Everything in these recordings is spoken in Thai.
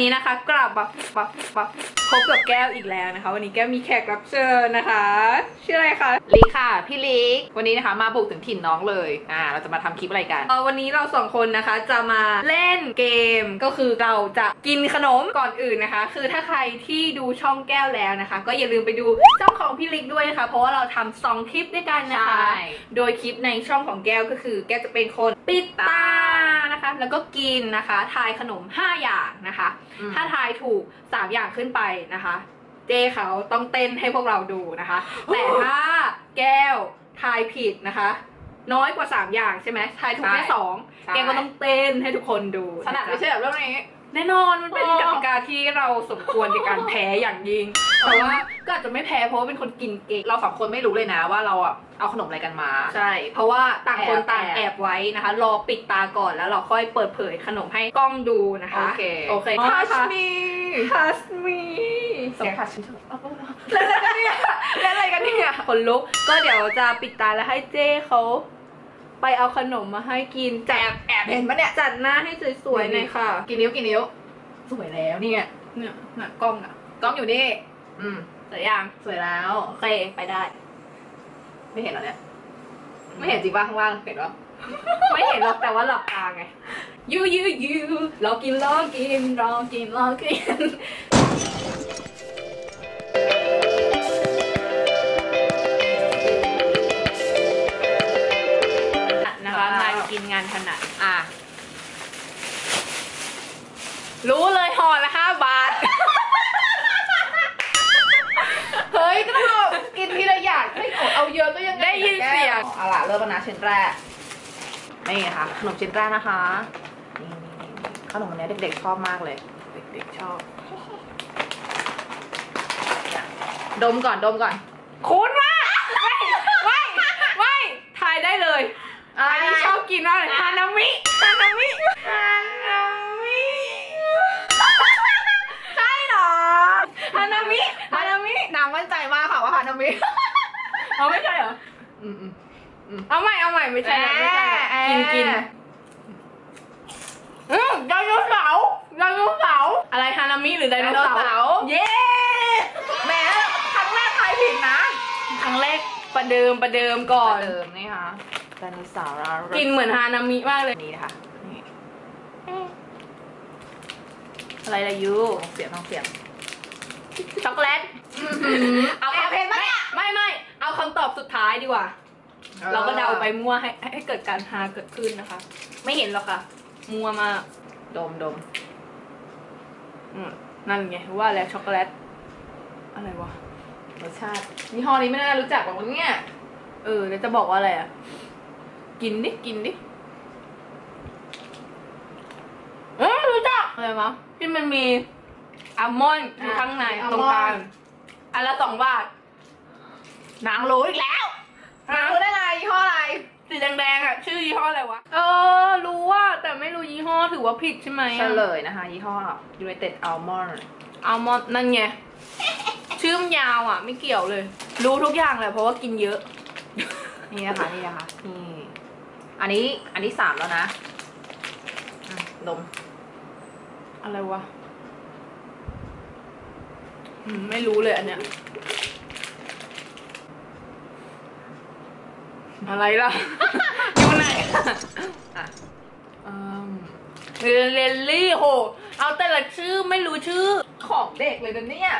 นี้นะคะกลับมาปับปับพบกับแก้วอีกแล้วนะคะ วันนี้แก้วมีแขกรับเชิญนะคะ ชื่ออะไรคะลิกค่ะ พี่ลิกวันนี้นะคะมาบุกถึงถิ่นน้องเลยอ่าเราจะมาทำคลิปอะไรกันเอ่อวันนี้เราสองคนนะคะจะมาเล่นเกมก็คือเราจะกินขนมก่อนอื่นนะคะ คือถ้าใครที่ดูช่องแก้วแล้วนะคะ ก็อย่าลืมไปดูช่องของพี่ลิกด้วยนะคะ เพราะว่าเราทำสองคลิปด้วยกันนะคะ ใช่ โดยคลิปในช่องของแก้วก็คือแก้วจะเป็นคนปิดตานะคะ แล้วก็กินนะคะ ทายขนม 5 อย่างนะคะอืมถ้าทายถูก 3 อย่างขึ้นไปนะคะ เจ้เขาต้องเต้นให้พวกเราดูนะคะ แต่ถ้าแก้วทายผิดนะคะ น้อยกว่า 3 อย่างใช่ไหมทายถูกแค่สองใช่แก้วก็ต้องเต้นให้ทุกคนดูถนัดไม่ใช่แบบเรื่องนี้ แน่นอนมันเป็นอ๋อกติกาที่เราสมควรในการแพ้อย่างยิ่งแต่ว่าก็อาจจะไม่แพ้เพราะว่าเป็นคนกินเก่งเราสองคนไม่รู้เลยนะว่าเราอะเอาขนมอะไรกันมา ใช่ เพราะว่าต่างคนแอบต่างแอบแอบไว้นะคะ รอปิดตาก่อนแล้วเราค่อยเปิดเผยขนมให้กล้องดูนะคะ โอเค โอเคทัชค่ะมีทัชมีสัมผัสฉันเถอะเล่นอะไรกันเนี่ยเล่นอะไรกันเนี่ยคนลุกก็เดี๋ยวจะปิดตาแล้วให้เจ้เขา ไปเอาขนมมาให้กินแอบแอบเห็นปะเนี่ยจัดหน้าให้สวยๆหน่อยค่ะ กี่นิ้วกี่นิ้ว สวยแล้วเนี่ยเนี่ยหน้ากล้องอะกล้องอยู่นี่ อืม สวยยังสวยแล้ว โอเคไปได้ ไม่เห็นเหรอเนี่ย ไม่เห็นจริงป่ะข้างล่างเห็นปะไม่เห็นหรอกแต่ว่าหลับตาไงยูยูยูรอกินรอกินรอกินรอกิน กินงานถนัดอะ รู้เลยห่อละห้าบาท เฮ้ยก็ต้องเอากินทีละอย่างไม่อดเอาเยอะก็ยังงได้ยินเสียงเอาล่ะเริ่มแล้วนะชิ้นแรก นี่นะคะขนมชิ้นแรกนะคะนี่ขนมอันเนี้ยเด็กๆชอบมากเลย เด็กๆชอบ ดมก่อนดมก่อน คุณมากไม่ไม่ไม่ทายได้เลย อันนี้ชอบกินมากเลยฮานามิฮานามิฮานามิใช่เหรอฮานามิฮานามินางมั่นใจมากค่ะว่าฮานามิเอาไม่ใช่เหรออืมอืมเอาใหม่เอาใหม่ไม่ใช่นะไม่ใช่นะแอะกินกินอืมไดโนเสาร์ไดโนเสาร์อะไรฮานามิหรือไดไดโนโนเสาเสาร์ร์เย้แหมครั้งแรกทายผิดนะ ครั้งแรกประเดิมประเดิมก่อน เดิมนี่ค่ะ ไดโนเสาร์กินเหมือนฮานามิมากเลย นี่นะคะนี่อะไรล่ะยูเสียงต้องเสียงช็อกโกแลตเอาเอาเพลงมาเนี่ยไม่ไม่เอาคำตอบสุดท้ายดีกว่า เราก็เดาไปมั่วให้ให้เกิดการฮาเกิดขึ้นนะคะ ไม่เห็นหรอกค่ะ มั่วมากดมดมอืมนั่นไงว่าแล้วช็อกโกแลต อะไรวะรสชาติยี่ห้อนี้ไม่น่ารู้จักหรอกมั้งเนี่ยเออแล้วจะบอกว่าอะไรอะ กินดิ กินดิ เออรู้จักอะไรวะที่มันมีอัลมอนด์อยู่ข้างในตรงกลางอันละสองบาท นางรู้อีกแล้วนางรู้ได้ไงยี่ห้ออะไร สีแดงๆอะ ชื่อยี่ห้ออะไรวะ เออ รู้ว่า แต่ไม่รู้ยี่ห้อถือว่าผิดใช่ไหมเฉลยนะคะยี่ห้อ United Almond อัลมอนด์นั่นไง ชื่อมนยาวอะ ไม่เกี่ยวเลย รู้ทุกอย่างเลยเพราะว่ากินเยอะ นี่นะคะนี่นะคะนี่ อันนี้อันที่สามแล้วนะอะดม อะไรวะอืมไม่รู้เลยอันเนี้ย อะไรล่ะ อยู่ไหนอะอืมเรลลี่โห เอาแต่ละชื่อไม่รู้ชื่อของเด็กเลยนะเนี่ย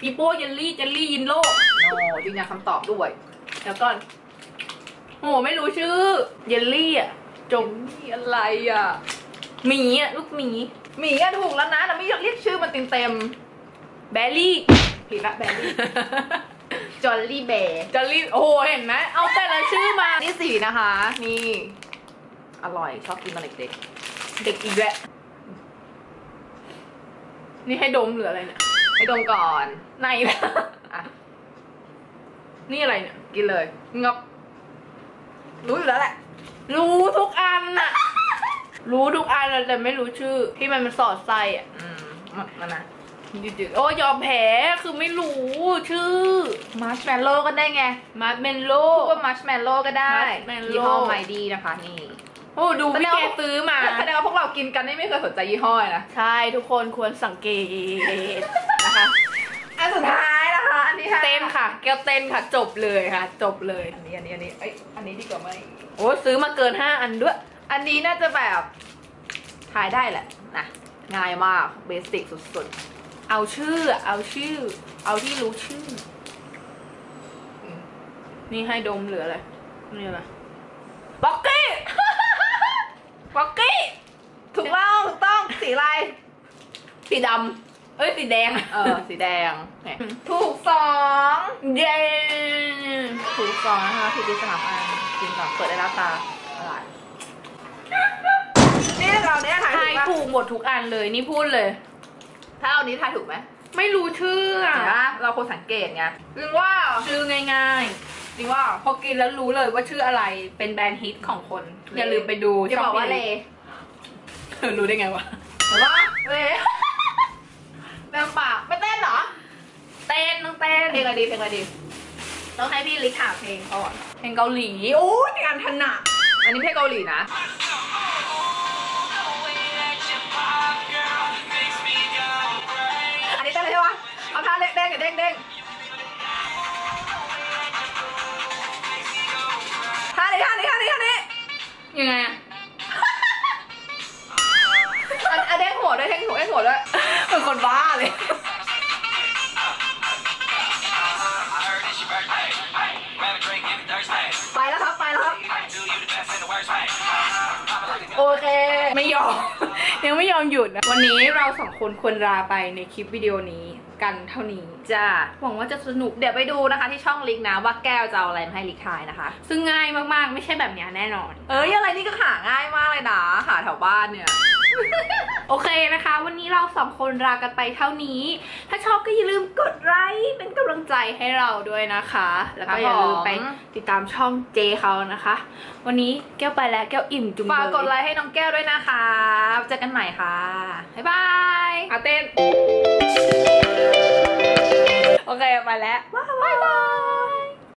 ปีโป้เยลลี่เจลลี่ยินโลโนจริงอยากคำตอบด้วย เดี๋ยวก่อน โหไม่รู้ชื่อ เยลลี่อะจงนี่อะไรอะหมีอะลูกหมีหมีอะถูกแล้วนะแต่ไม่อยากเรียกชื่อมันเต็มเต็มแบลลี่ๆผิดละแบรี่ Jolly Bear เจลลี่โอ้โหเห็นไหมเอาแต่ละชื่อมานี่สีนะคะ นี่ อร่อยชอบกินตอนเด็กเด็กอีกแล้วนี่ให้ดมหรืออะไรเนี่ยๆให้ดมก่อนไหนล่ะอะนี่อะไรเนี่ย กินเลยงับ รู้อยู่แล้วแหละ รู้ทุกอันน่ะรู้ทุกอันอะแต่ไม่รู้ชื่อ ที่มันมันสอดไส้อะอืมมันมันนะจืดๆโอ้ยอมแพ้คือไม่รู้ชื่อมาร์ชแมลโล่ก็ได้ไงมาร์ชแมลโล่พูดว่ามาร์ชแมลโล่ก็ได้ Marshmallow ยี่ห้อไมดีนะคะนี่โอ้ดูพี่แกซื้อมาแสดงว่าพวกเรากินกันนี่ไม่เคยสนใจยี่ห้อเลยนะ ใช่ทุกคนควรสังเกตนะคะอันสุดท้ายนะคะ อันที่ห้าเต้นค่ะ แก้วเต้นค่ะ จบเลยค่ะ จบเลย อันนี้อันนี้อันนี้เอ้ยอันนี้ดีกว่าไหมโอ้ซื้อมาเกิน5อันด้วย อันนี้น่าจะแบบทายได้แหละนะง่ายมาก basicสุดเอาชื่อ เอาชื่อ เอาที่รู้ชื่อๆอืมนี่ให้ดมเหลืออะไรนี่อะไรบ็อกกี้บ็อกกี้ถูกต้องถูกต้องสีอะไรสีดำเอ้ยสีแดงเออสีแดงเนี่ยอืมถูกสองเย้ถูกสองนะคะผิดดีสามอันกินก่อนเปิดได้แล้วตาอะไรนี่เราเนี่ยทายทายถูถูกกหมดทุกอันเลยนี่พูดเลยปะถ้าเอานี้ทายถูกไหมไม่รู้ชื่ออะเห็นปะเราควรสังเกตไงจริงว่าชื่อง่ายจริงว่าๆพอกินแล้วรู้เลยว่าชื่ออะไรเป็นแบรนด์ฮิตของคน อย่าลืมไปดูจะบอกว่าเลช่องพี่รู้ได้ไงวะเห็นปะเล แมวปากไม่เต้นเหรอ เต้นต้องเต้นเพลงอะไรดีเพลงอะไรดี ต้องให้พี่ลิกหาเพลงก่อน เพลงเกาหลีโอ้ยงานถนัดอันนี้เพลงเกาหลีนะ อันนี้เต้นเลยใช่ปะเอาท่าเด้งเด้งเด้งเด้งท่านี้ท่านี้ท่านี้ท่านี้ยังไงอะ เป็นคนบ้าเลย ไปแล้วครับ ไปแล้วครับ โอเค ไม่ยอม ยังไม่ยอมหยุดนะ วันนี้เราสองคนควรลาไปในคลิปวิดีโอนี้กันเท่านี้จ้าหวังว่าจะสนุกเดี๋ยวไปดูนะคะที่ช่องลิกนะว่าแก้วจะเอาอะไรมาให้ลิกทายนะคะ ซึ่งง่ายมากๆ ไม่ใช่แบบนี้แน่นอน เอ้ยอะไรนี่ก็หาง่ายมากเลยนะหาแถวบ้านเนี่ย โอเคนะคะ วันนี้เราสองคนลากันไปเท่านี้ ถ้าชอบก็อย่าลืมกดไลค์เป็นกำลังใจให้เราด้วยนะคะ แล้วก็อย่าลืมไปติดตามช่องเจเขานะคะ วันนี้แก้วไปแล้วแก้วอิ่มจุงฝากเลยกดไลค์ให้น้องแก้วด้วยนะคะเจอกันใหม่ค่ะบ๊ายบายอาเต้นโอเคไปแล้วบ๊ายบาย